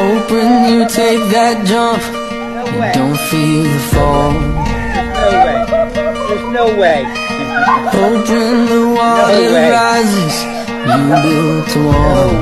Hoping you take that jump no and don't feel the fall. There's No way. There's no way. Hoping the water no rises, you built a wall.